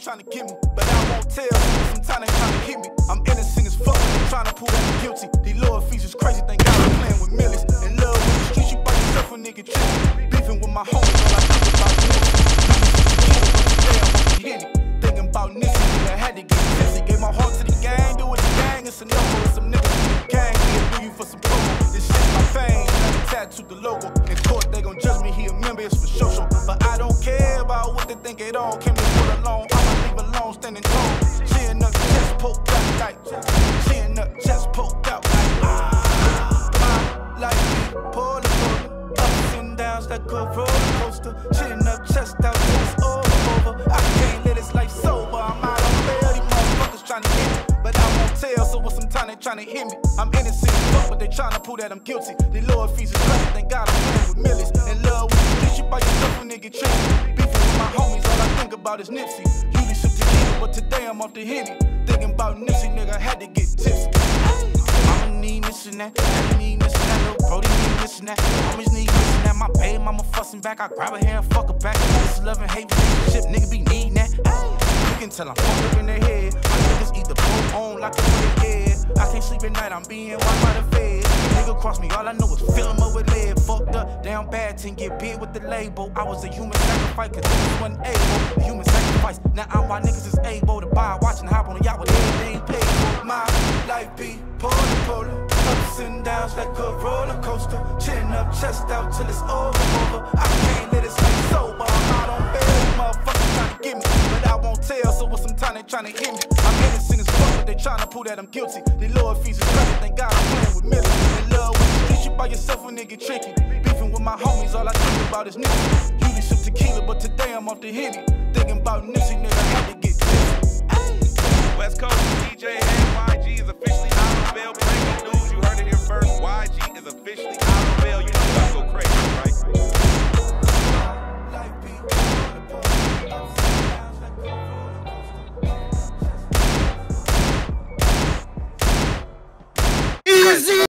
trying to get me, but I won't tell. Sometimes they trying to hit me. I'm innocent as fuck, trying to prove I'm guilty. These lower fees is crazy, thank God I'm playing with millions. In love with the streets, you by yourself a nigga. Beefing with my homies, all I think about niggas. Today I'm. Thinking about Nipsey, nigga, I had to get tipsy. Gave my heart to the gang, do it the gang. It's no with some niggas gang. They'll do you for some promo. This shit my fame. Tattooed the logo. In court, they gon' judge me. He a member, it's for social. But I don't care about what they think at all. Came to put alone. Alone, standing tall. Chin up, chest poked out like. Chin up, chest poked out like. My life be polar. Ups and downs like a roller coaster. Chin up, chest out, till it's over. I can't let this life sober. I'm out on bail. These motherfuckers trying to hit me. But I won't tell, so with some time they trying to hit me. I'm innocent fuck, but they trying to prove that I'm guilty. The fees is crazy, thank God I'm playing with millions. In love with streets, you by yourself when nigga tricky. Beefing with my homies, all I think about is Nipsey. Usually I'm off the Henny. Thinking about Nipsey, nigga, had to get tipsy. Mama need this and that, daddy need this and that, little brody need this and that, homies need this and that. My baby mama fussing back, I grab her hair and fuck her back. This love and hate relationship, nigga be needing that. You can tell I'm fucked up in the head. My niggas the boat on like a. I can't sleep at night, I'm being watched by the feds. Nigga cross me, all I know is fill him up with lead. Fucked up, down bad, ten get big with the label. I was a human sacrifice, cause niggas wasn't able. A human sacrifice, now I'm why niggas is able to buy, watching hop on the yacht with everything paid for. My life be polar, polar. Ups and downs like a roller coaster. Chin up, chest out till it's over, over. I can't with some they trying to hit me. I'm innocent as fuck, they trying to that I'm guilty. They fees is thank God I'm playing with millions. They love when you you by yourself, tricky. Beefing with my homies, all I think about is. Usually tequila, but today I'm off the. Thinking about Nipsey, nigga, to get. West Coast DJ YG is officially out of bail. Breaking news, you heard it here first. YG is officially out of bail. You know I go crazy, right? Life be